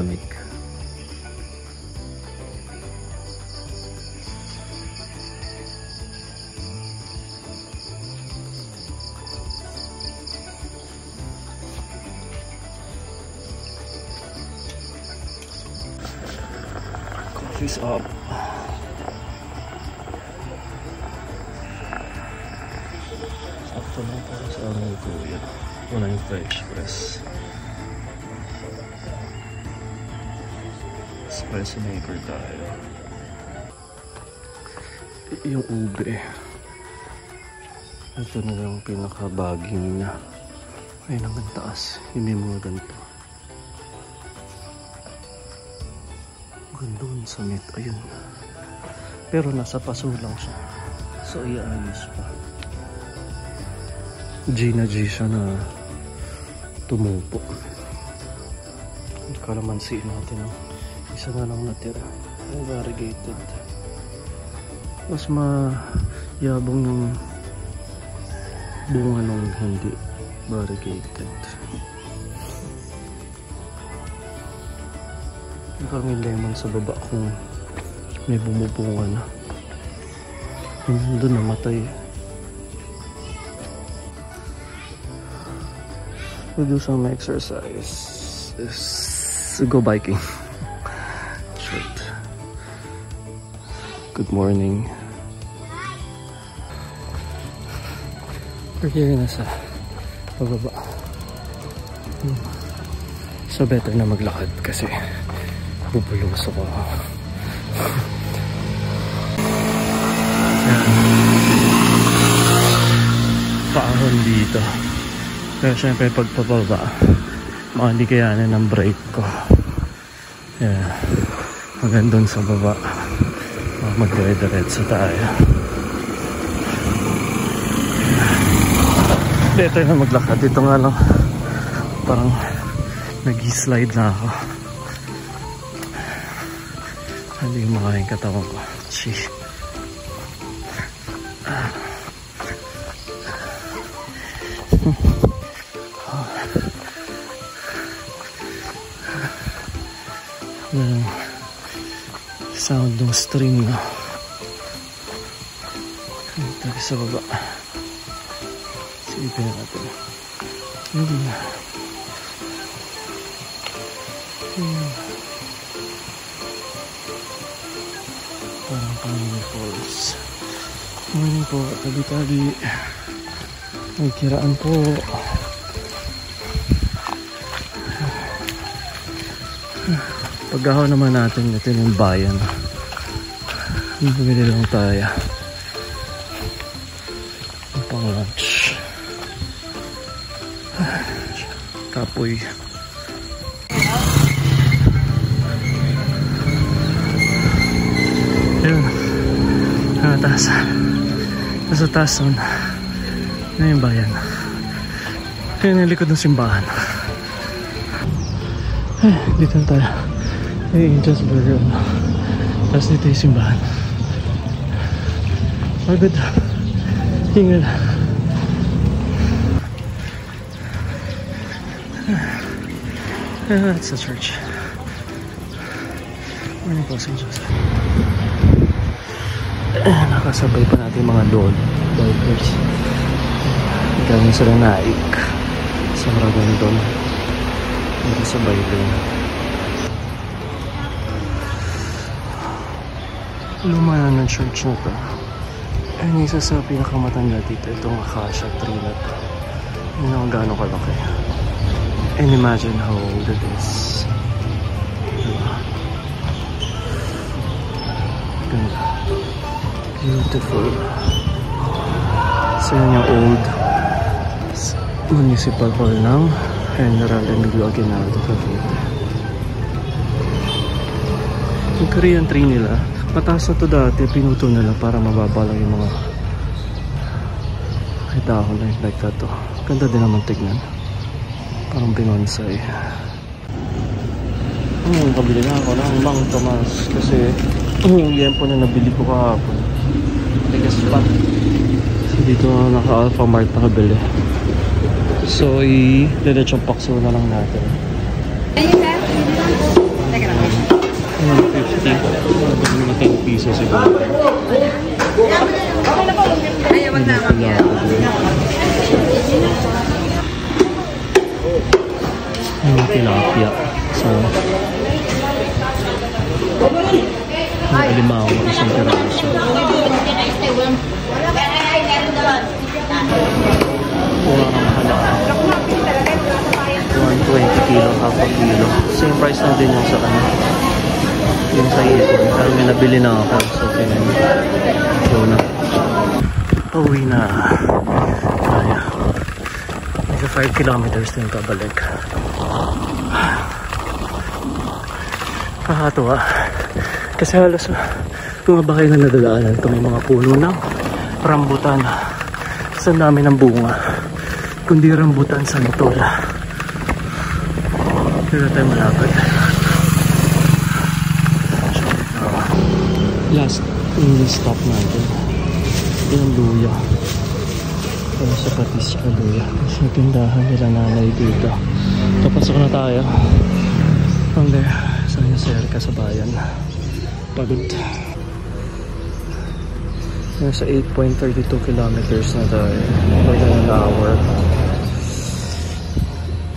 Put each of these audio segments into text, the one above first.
lamig. Coffee's up. Sakto lang para sa amin kuya. Wala yung fresh press. Maker tayo. Yung ube. Ito na lang pinaka-bagging na. Ayun ang taas. Hindi mga ganito. Ganda dun sa net. Ayun. Pero nasa paso lang siya. So, iayos pa. G na G siya na tumupo. Kalamansiin natin ang isa na lang natira. Ang variegated. Mas mayabong yung bunga nung hindi variegated. Parang may lemon sa baba kung may bumubunga na. Yung doon namatay. We'll do some exercise. Is go biking. Good morning. We're here na sa pababa. So better na maglakad kasi bubulos ako. Paahon dito. Pero syempre pag pababa, mga hindi kayanin ng brake ko. Yeah. Hanggang sa baba. Magdire-diretso tayo. Better na maglakad. Dito nga lang parang nag-slide na ako. Hindi yung mga yung katawan ko. Chee. Yung sound ng stream na. Dito sa baba. Silipin na natin. Hindi na. Hmm. Parang Panginoon Falls. Morning po, tabi-tabi. May kiraan po. Paggahaw naman natin, ito yung bayan. Bumili lang tayo. Pang lunch. Kapoy. Yun. Ah, taas. Nasa taas nun. Ano yung bayan? Yun yung likod ng simbahan. Eh, dito na tayo. Eh, Angels Burger. Tapos dito yung simbahan. Pagod. Hingal. It's a church. Morning po, St. Joseph. Eh, nakasabay pa natin mga load bikers. Galing sila naik sa Ragondon. Dito sa Lumaya ng church na to. Ayun isa sa pinakamatanda dito. Itong Acacia tree na to. Yun ang gano'ng kalaki. And imagine how old it is. Diba? Ganda. Beautiful. So yun yung old municipal hall ng General Emilio Aguinaldo Cavite. Yung Korean tree nila, mataas na to dati, pinuto nila para mababa lang yung mga ay dahon like, like that to. Ganda din naman tignan. Parang binonsai. Hmm, kabili na ako ng Mang Tomas kasi yung liempo na nabili ko kahapon. Biggest spot. So dito naka Alpha Mart nakabili. So i-diretsong pakso na lang natin. Ayun na, Mga 10 pesos siguro. Ayaw, wag na. Yung tilapia. So, may alimaw, isang piraso. Kuha ng mahalaga. 120 kilo, half a kilo. Same price na din yung sa ano. Yung sa ipon. Pero may nabili na ako. So, kaya Go na. Pauwi na. Kaya. Medyo 5 kilometers din pabalik. Kakatuwa. Kasi halos bumaba kayo na nadadaanan ito may mga puno ng rambutan. Sa dami ng bunga. Kundi rambutan sa. Hindi na tayo malapit. Last mm, stop natin. Yung luya. Kaya sa patis ka luya. Kasi tindahan nila nanay dito. Papasok na tayo. There, sa Serka sa bayan. Pagod. Nasa 8.32 kilometers na tayo. More than an hour.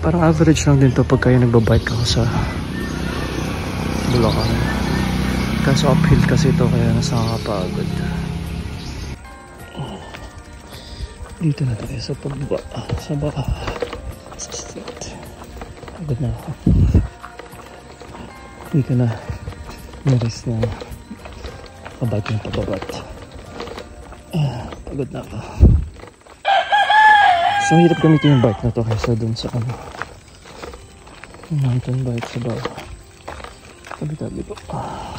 Parang average lang din to pag kayo nagbabike ako sa Bulacan. Kaso uphill kasi ito kaya nasa nakakapagod. Dito na tayo sa pagba. Sa ba? Sa street. Pagod na ako. Dito na. Naris na pabike ng pababat. Pagod na ako. So, hirap gamitin yung bike na to kaysa dun sa ano. Yung mountain bike sa baba. Tabi-tabi po. Ah.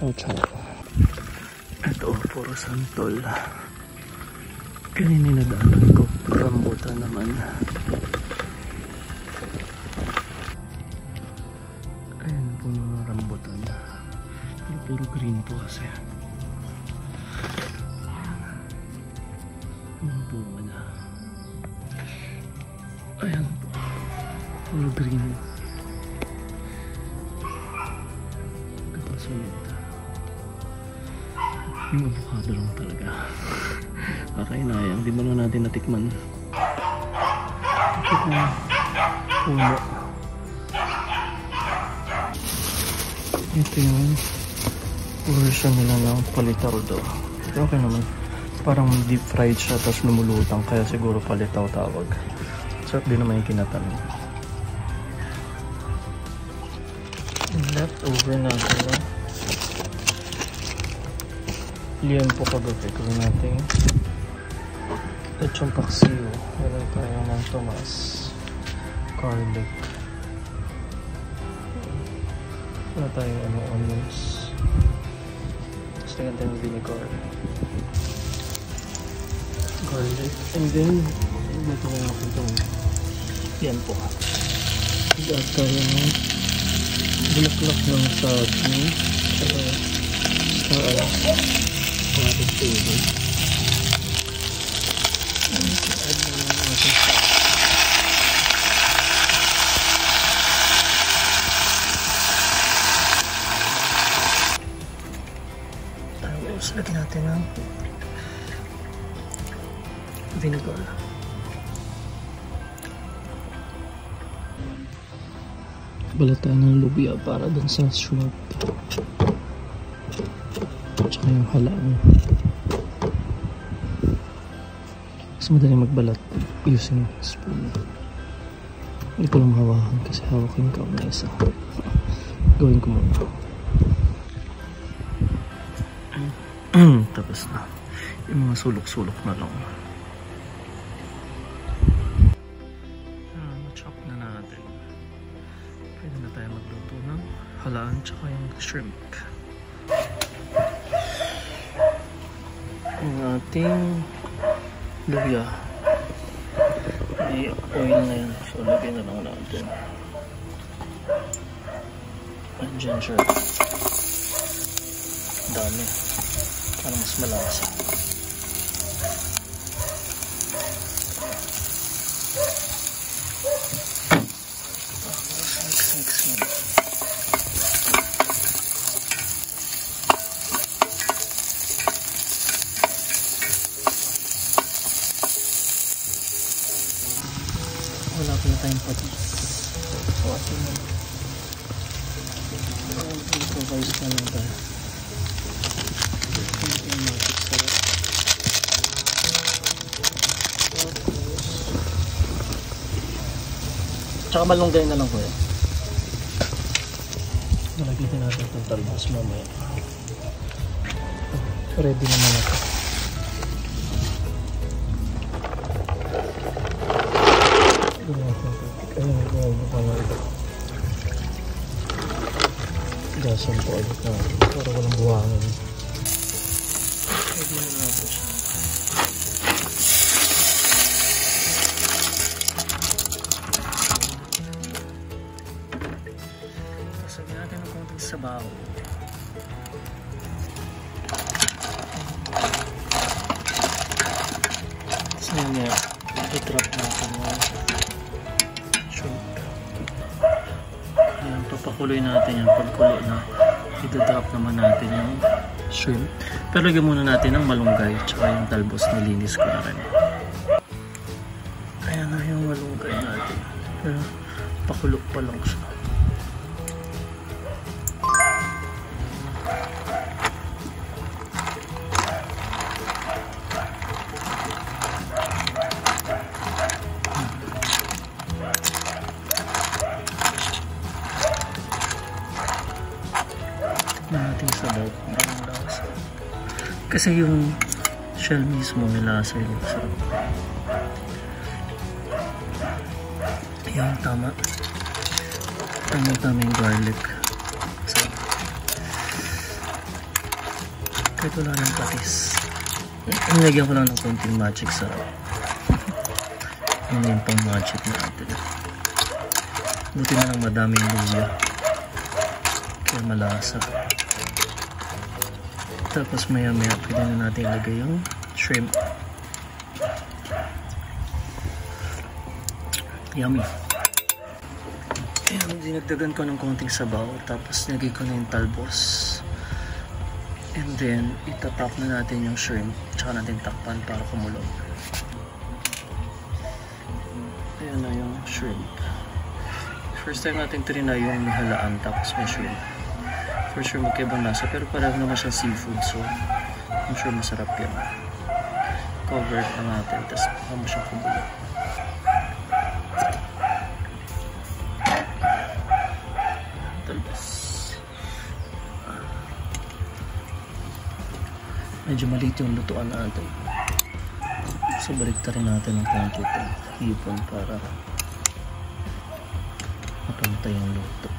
Ciao, ciao. Ito, puro santol. Kanina nadaanan ko. Rambutan naman. Ayan, puno ng rambutan. Pero puro green po kasi. Mga bunga na. Ayan po. Puro green. Kapasunod. Yung avocado lang talaga. Kakainayang. Di ba na natin natikman? Ito na. Puno. Ito yung version nila ng palitaw daw. Okay naman. Parang deep fried siya tapos lumulutang kaya siguro palitaw tawag. Sarap din naman yung kinatanin. Leftover na. Liyan po kagabi. Gawin natin lechong paksiw. Meron tayo ng tomas. Garlic. Wala tayo ano, onions. Tapos tingnan tayo ng vinegar. Garlic. And then, ito na natin itong yan po. Igat tayo ng bulaklak ng saging. Tsaka sa ating add na lang ang ating sauce. Tapos, lagyan natin ng vinegar. Balatan ng lubya para dun sa shrimp. Tsaka yung halaan. Mas madali magbalat using spoon. Hindi ko lang hawakan kasi hawakin ko na isa. Gawin ko muna. Tapos na. Yung mga sulok-sulok na lang. Ah, chop na natin. Pwede na tayo magluto ng halaan tsaka yung shrimp. Yung ating luya. May oil na yan. So, lagyan na lang natin. And ginger. Dami. Para mas malasa. Tayong patis. So, atin na. Improvise na lang tayo. Tsaka malunggay na lang ko eh. Nalagyan din natin itong talbos mamaya. Ready na naman ito. Gasan po ulit na. Para walang buhangin. Ready na natin siya. Sabi natin ng konting sabaw. Tapos mamaya, i-drop Papakuloy natin yan. Pagkulo na, i-drop naman natin yung shrimp. Pero lagyan muna natin ng malunggay tsaka yung talbos nilinis ko na rin. Ayan na yung malunggay natin. Pero pakulo pa lang siya. Kasi yung shell mismo may lasa yun. Sarap. Yung tama. Tama tama yung garlic. Sarap. Kahit wala ng patis. Nilagyan ko lang ng konting magic sarap. Yun yung pang magic natin. Buti na lang madami yung luya. Kaya malasa. Tapos maya maya pwede na natin ilagay yung shrimp. Yummy. Ayan, dinagdagan ko ng konting sabaw. Tapos nilagay ko na yung talbos. And then, itatap na natin yung shrimp. Tsaka natin takpan para kumulog. Ayan na yung shrimp. First time natin trinay yung halaan tapos may shrimp. For sure magkaibang lasa pero pareho naman siyang seafood so I'm sure masarap yan. Cover na natin tapos mo siyang. Talbas. Medyo maliit yung lutuan natin. So balik rin natin ng konti ito. Hipon para mapantay yung luto.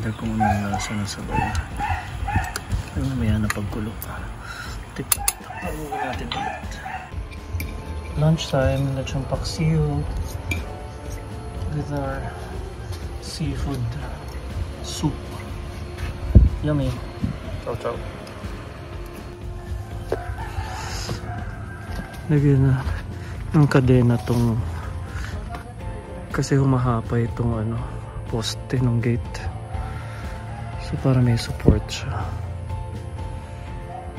Ano yung lasa ng sabaw. Pero mamaya na pagkulo. Muna natin ulit. Lunchtime, lechon paksiw with our seafood soup. Yummy. Ciao, ciao. Lagyan na ng kadena tong kasi humahapa itong ano poste ng gate so para may support siya.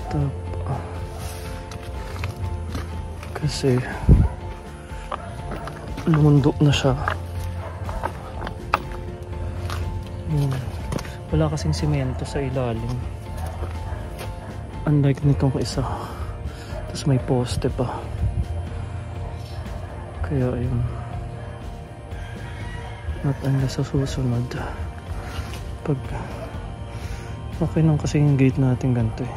Tap, kasi lumundok na siya. Yun. wala kasing simento sa ilalim. Unlike nitong isa. Tapos may poste pa. Kaya ayun. Not unless sa susunod. Pag okay lang kasi yung gate natin ganito eh.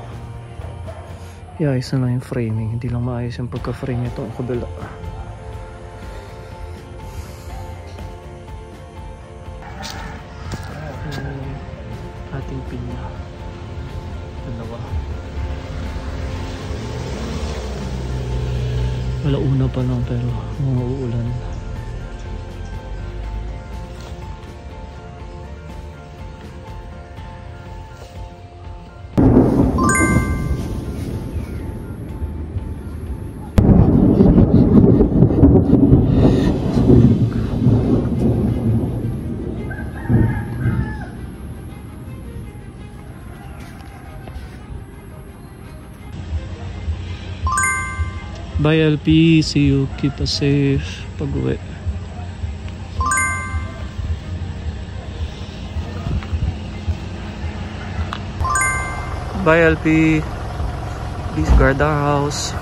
Iayos na lang yung framing. Hindi lang maayos yung pagka-frame ito ang kabila. Yung ating pinya dalawa. Wala una pa lang pero mga uulan Bye LP, see you. Keep us safe pag uwi. Bye LP. Please guard our house.